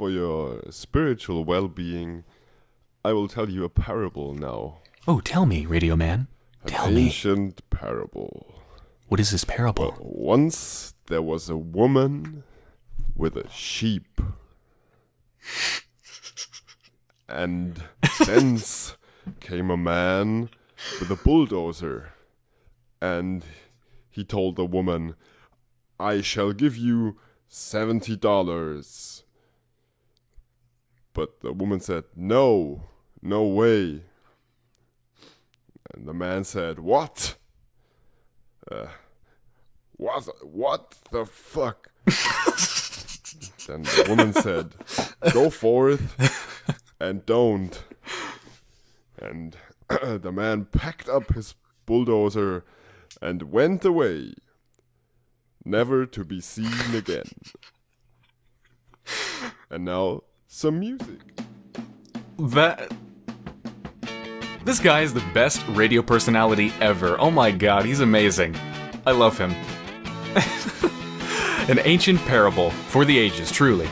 for your spiritual well being, I will tell you a parable now. Oh, tell me, Radio Man. An Tell me. ancient parable. What is this parable? Once there was a woman with a sheep. And thence came a man with a bulldozer. And he told the woman, I shall give you seventy dollars. But the woman said, No, no way. And the man said, What? Uh, what? What the fuck? then the woman said, Go forth and don't. And the man packed up his bulldozer and went away, never to be seen again. And now, some music. That. This guy is the best radio personality ever. Oh my god, he's amazing. I love him. An ancient parable for the ages, truly.